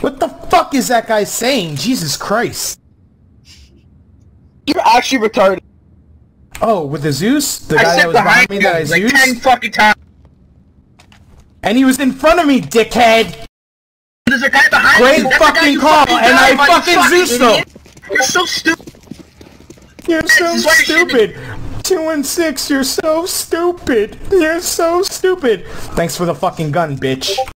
What the fuck is that guy saying? Jesus Christ. You're actually retarded. Oh, with the Zeus? The I guy that was behind me you that I like Zeus? ten fucking times. And he was in front of me, dickhead! There's a guy behind Great you. Great fucking call, fucking and I fucking Zeus though. You're so stupid. You're so stupid! Two and six, you're so stupid! You're so stupid! Thanks for the fucking gun, bitch.